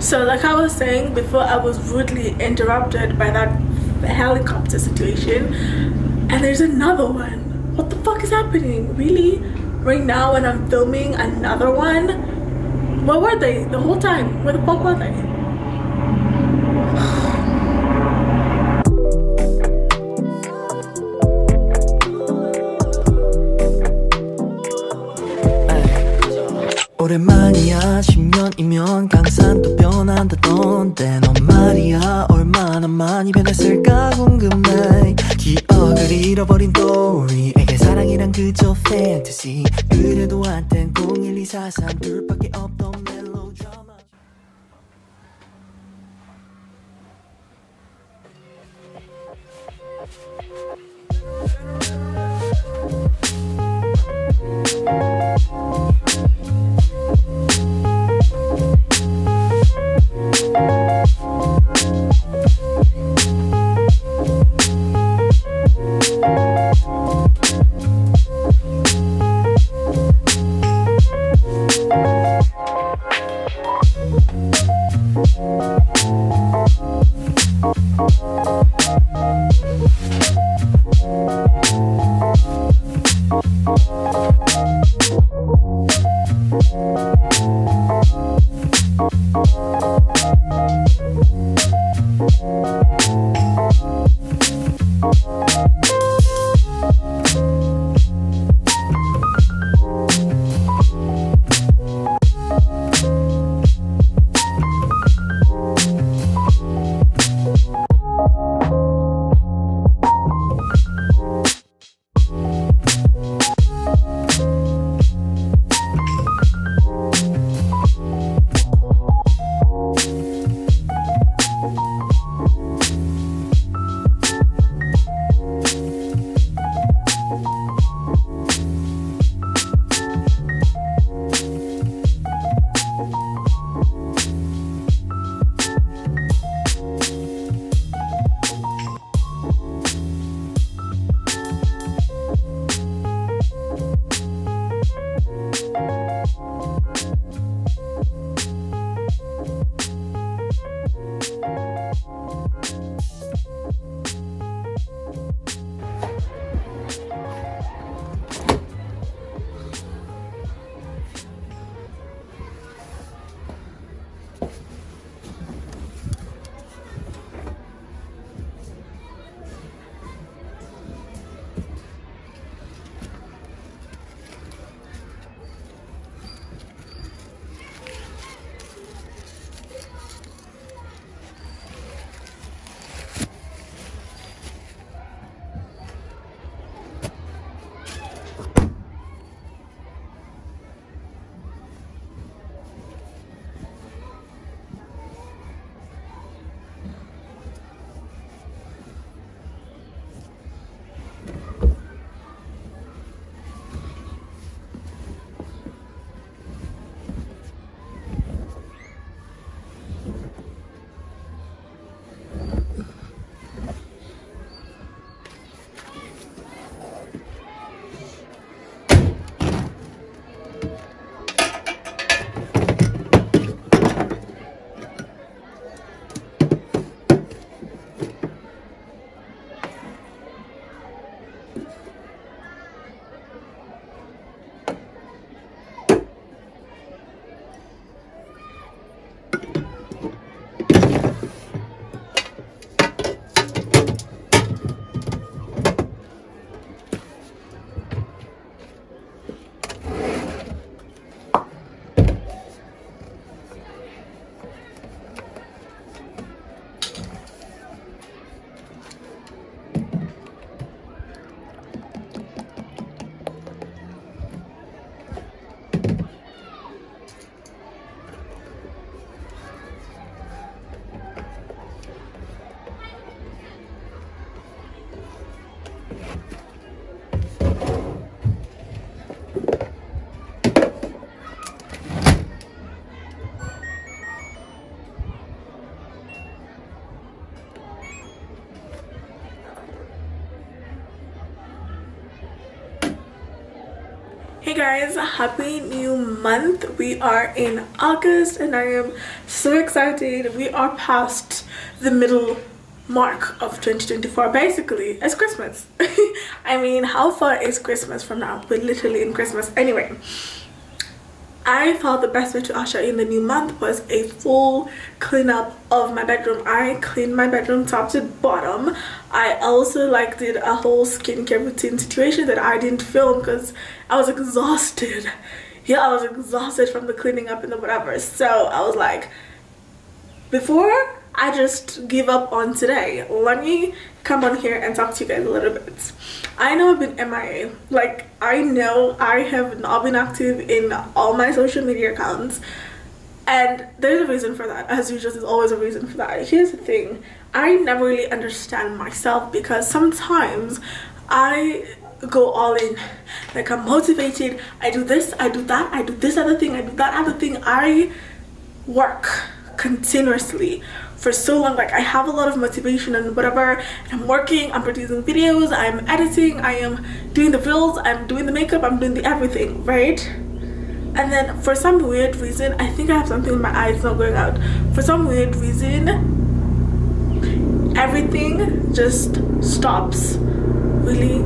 So, like I was saying before, I was rudely interrupted by that helicopter situation, and there's another one. What the fuck is happening? Really? Right now, when I'm filming another one? Where were they the whole time? Where the fuck were they? 오랜만이야. 10년이면 강산도 변한다던데. 넌 말이야 얼마나 많이 변했을까 궁금해. 기억을 잃어버린 도리에게 사랑이란 그저 fantasy. 그래도 한땐 01243 둘밖에 없던 guys, happy new month. We are in August and I am so excited. We are past the middle mark of 2024 basically it's christmas i mean how far is christmas from now we're literally in christmas anyway I thought the best way to usher in the new month was a full cleanup of my bedroom. I cleaned my bedroom top to bottom. I also like did a whole skincare routine situation that I didn't film because I was exhausted. Yeah, I was exhausted from the cleaning up and the whatever. So I was like, before I just give up on today. Let me come on here and talk to you guys a little bit. I know I've been MIA. Like, I know I have not been active in all my social media accounts. And there's a reason for that. As usual, there's always a reason for that. Here's the thing. I never really understand myself because sometimes I go all in like i'm motivated i do this i do that i do this other thing i do that other thing i work continuously for so long like i have a lot of motivation and whatever and i'm working i'm producing videos i'm editing i am doing the reels i'm doing the makeup i'm doing the everything right? And then for some weird reason i think i have something in my eyes not going out. For some weird reason everything just stops. Really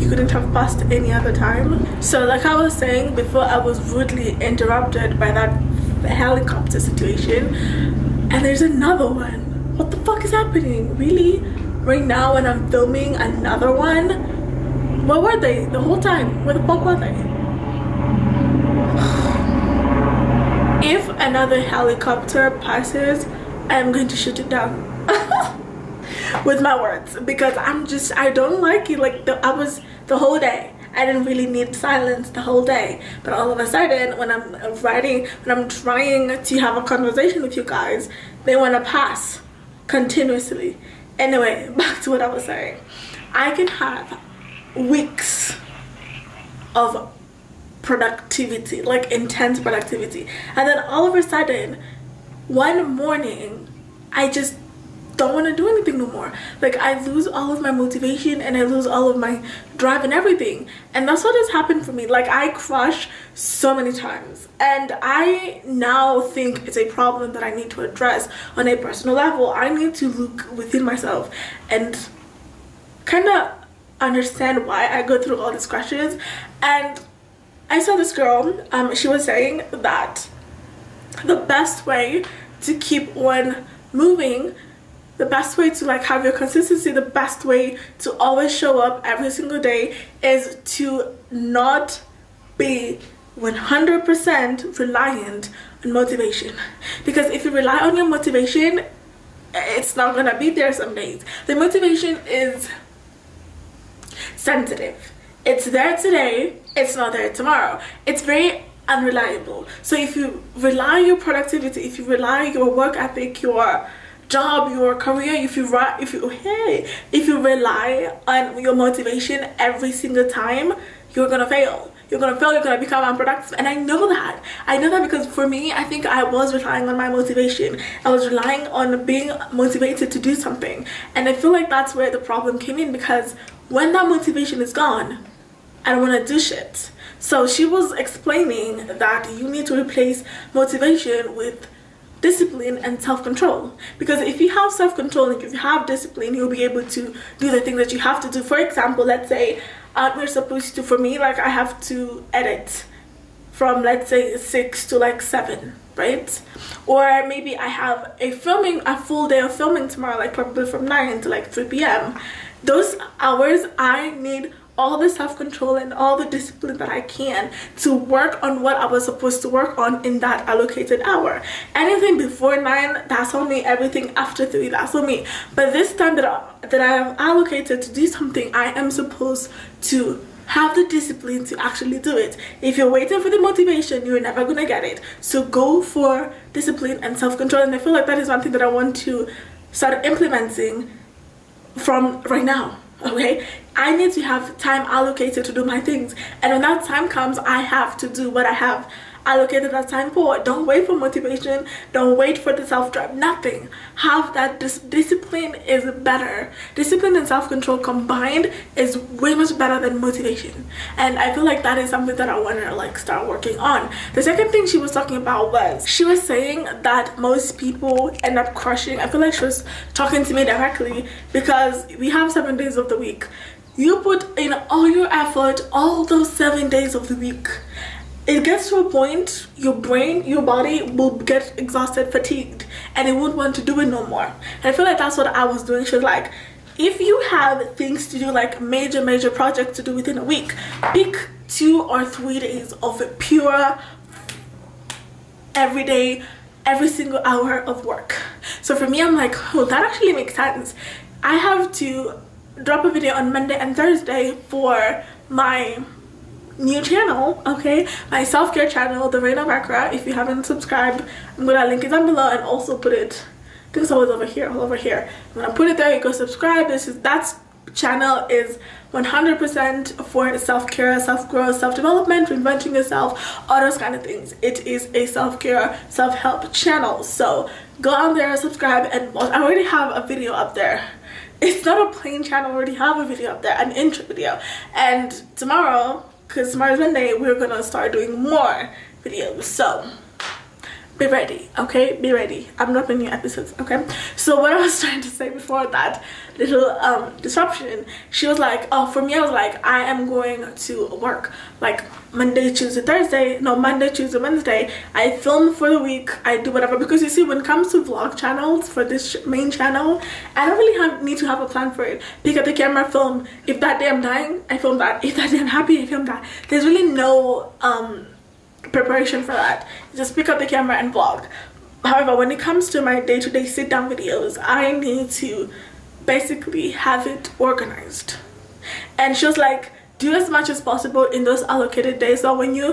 you couldn't have passed any other time. So like i was saying before i was rudely interrupted by that helicopter situation and there's another one. What the fuck is happening? Really? Right now when i'm filming another one? Where were they? The whole time? Where the fuck were they? If another helicopter passes i'm going to shoot it down. With my words. Because i'm just i don't like it. Like the, i was the whole day I didn't really need silence the whole day. But all of a sudden, when I'm writing, when I'm trying to have a conversation with you guys, they want to pass continuously. Anyway, back to what I was saying. I can have weeks of productivity, like intense productivity. And then all of a sudden, one morning, I just don't want to do anything no more. Like i lose all of my motivation and i lose all of my drive and everything. And that's what has happened for me. Like i crush so many times. And i now think it's a problem that i need to address on a personal level. I need to look within myself and kind of understand why i go through all these questions and i saw this girl um she was saying that the best way to keep one moving the best way to like have your consistency the best way to always show up every single day is to not be 100% reliant on motivation. Because if you rely on your motivation it's not gonna be there some days. The motivation is sensitive. It's there today it's not there tomorrow. It's very unreliable. So if you rely on your productivity if you rely on your work ethic your job your career if you if you hey if you rely on your motivation every single time you're gonna fail. You're gonna fail you're gonna become unproductive. And i know that. I know that because for me i think i was relying on my motivation. I was relying on being motivated to do something. And i feel like that's where the problem came in because when that motivation is gone i don't want to do shit. So she was explaining that you need to replace motivation with discipline and self-control. Because if you have self-control and if you have discipline you'll be able to do the things that you have to do. For example let's say uh, we're supposed to for me like i have to edit from let's say six to like seven right? Or maybe i have a filming a full day of filming tomorrow like probably from 9 to like 3 p.m those hours i need all the self-control and all the discipline that I can to work on what I was supposed to work on in that allocated hour. Anything before 9, that's on me. Everything after 3, that's on me. But this time that I, that I have allocated to do something, I am supposed to have the discipline to actually do it. If you're waiting for the motivation, you're never gonna get it. So go for discipline and self-control. And I feel like that is one thing that I want to start implementing from right now okay? I need to have time allocated to do my things. And when that time comes i have to do what i have allocated that time for. it. Don't wait for motivation. Don't wait for the self-drive. Nothing. Have that dis discipline is better. Discipline and self-control combined is way much better than motivation. And I feel like that is something that I want to like start working on. The second thing she was talking about was she was saying that most people end up crushing. I feel like she was talking to me directly because we have seven days of the week you put in all your effort all those seven days of the week it gets to a point your brain your body will get exhausted fatigued and it won't want to do it no more. And i feel like that's what i was doing. She was like if you have things to do like major major projects to do within a week pick two or three days of pure everyday every single hour of work. So for me i'm like oh that actually makes sense. I have to drop a video on Monday and Thursday for my new channel okay? My self-care channel the Reign of Eckra if you haven't subscribed I'm gonna link it down below and also put it I think it's always over here all over here. I'm gonna put it there you go subscribe. This is that channel is 100% for self-care self-growth self-development reinventing yourself all those kind of things. It is a self-care self-help channel. So go on there subscribe and watch. I already have a video up there. It's not a plain channel. I already have a video up there, an intro video. And tomorrow, because tomorrow's Monday, we're gonna start doing more videos. So be ready okay? Be ready. I'm dropping new episodes okay? So what i was trying to say before that little um disruption she was like oh for me i was like i am going to work. Like monday tuesday thursday. No monday tuesday wednesday. I film for the week. I do whatever. Because you see when it comes to vlog channels for this main channel i don't really have need to have a plan for it. Pick up the camera film. If that day i'm dying i film that. If that day i'm happy i film that. There's really no um preparation for that. Just pick up the camera and vlog. However when it comes to my day-to-day -day sit down videos i need to basically have it organized. And she was like do as much as possible in those allocated days. So when you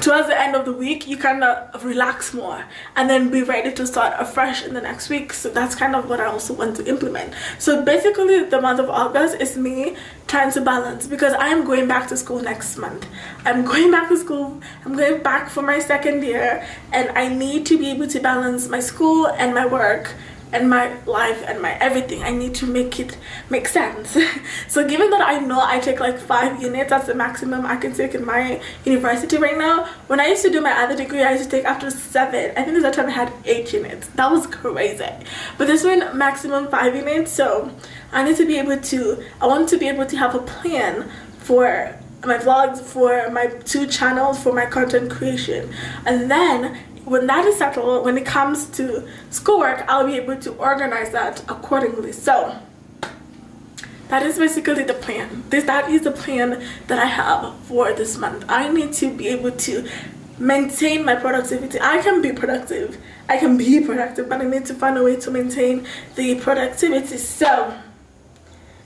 towards the end of the week you kind of relax more and then be ready to start afresh in the next week. So that's kind of what i also want to implement. So basically the month of august is me trying to balance because i am going back to school next month. I'm going back to school. I'm going back for my second year and i need to be able to balance my school and my work and my life and my everything. I need to make it make sense. So given that i know i take like five units that's the maximum i can take in my university right now when i used to do my other degree i used to take after seven. I think a time i had eight units. That was crazy. But this one maximum five units so i need to be able to i want to be able to have a plan for my vlogs for my two channels for my content creation. And then when that is settled, when it comes to schoolwork, I'll be able to organize that accordingly. So that is basically the plan. This that is the plan that I have for this month. I need to be able to maintain my productivity. I can be productive. I can be productive, but I need to find a way to maintain the productivity. So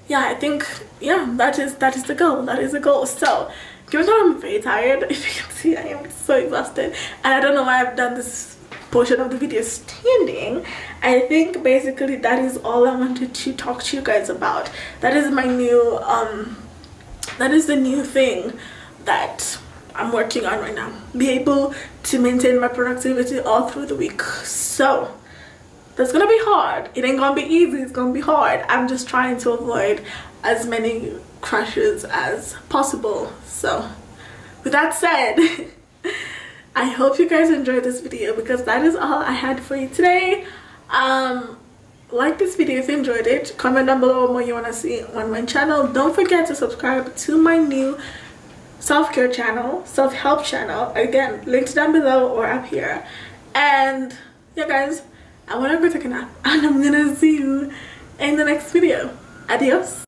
yeah, I think yeah, that is that is the goal. That is the goal. So given that I'm very tired, if you can see I am so exhausted. And I don't know why I've done this portion of the video standing. I think basically that is all i wanted to talk to you guys about. That is my new um that is the new thing that i'm working on right now. Be able to maintain my productivity all through the week. So that's gonna be hard. It ain't gonna be easy. It's gonna be hard. I'm just trying to avoid as many crashes as possible. So with that said I hope you guys enjoyed this video because that is all I had for you today. Um like this video if you enjoyed it. Comment down below what more you want to see on my channel. Don't forget to subscribe to my new self-care channel self-help channel. Again links down below or up here. And yeah guys I want to go take a nap and I'm gonna see you in the next video. Adios